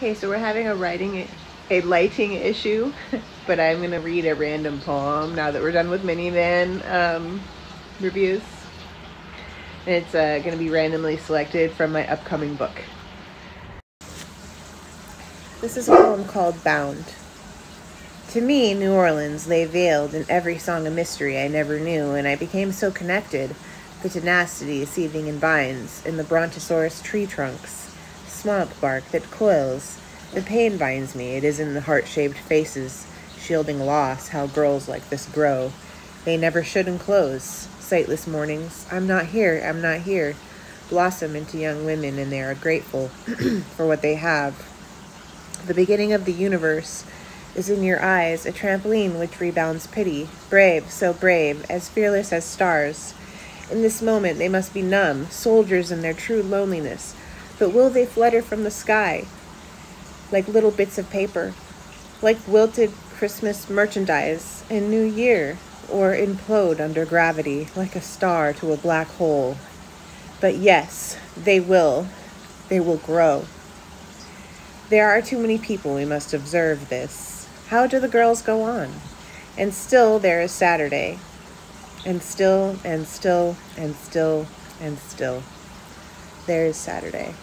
Okay, so we're having a writing, a lighting issue, but I'm gonna read a random poem now that we're done with minivan um, reviews. And it's uh, gonna be randomly selected from my upcoming book. This is a poem called Bound. To me, New Orleans lay veiled in every song a mystery I never knew, and I became so connected, the tenacity seething in vines in the brontosaurus tree trunks, swamp bark that coils. The pain binds me, it is in the heart shaped faces, shielding loss, how girls like this grow. They never should enclose, sightless mornings. I'm not here, I'm not here. Blossom into young women, and they are grateful for what they have. The beginning of the universe is in your eyes, a trampoline which rebounds pity. Brave, so brave, as fearless as stars. In this moment, they must be numb, soldiers in their true loneliness. But will they flutter from the sky like little bits of paper, like wilted Christmas merchandise in New Year, or implode under gravity like a star to a black hole? But yes, they will. They will grow. There are too many people, we must observe this. How do the girls go on? And still there is Saturday. And still, and still, and still, and still. There is Saturday.